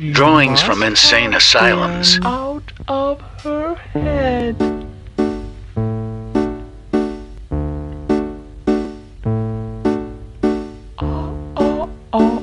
drawings from insane asylums. Out of her head. Oh, oh, oh.